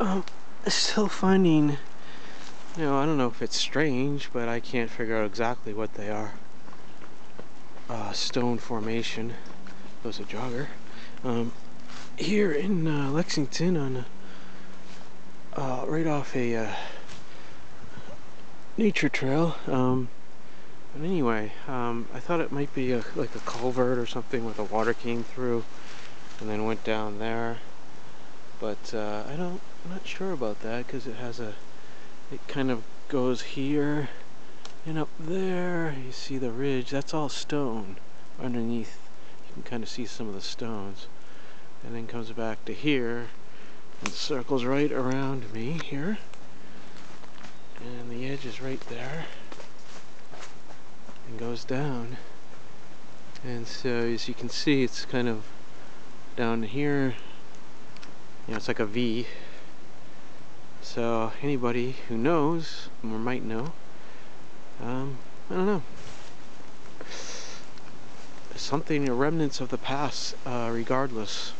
um, still finding, you know, I don't know if it's strange, but I can't figure out exactly what they are. Uh, stone formation. There's a jogger. Um, here in uh, Lexington on uh, right off a uh, nature trail. Um, but anyway, um, I thought it might be a, like a culvert or something where the water came through and then went down there. But uh, I don't, I'm not sure about that because it has a, it kind of goes here and up there. You see the ridge, that's all stone underneath. You can kind of see some of the stones. And then comes back to here and circles right around me here. And the edge is right there and goes down. And so as you can see, it's kind of down here. You know, it's like a V. So anybody who knows or might know, um, I don't know. Something, remnants of the past, uh, regardless.